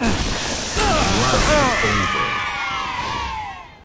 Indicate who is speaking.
Speaker 1: Round over.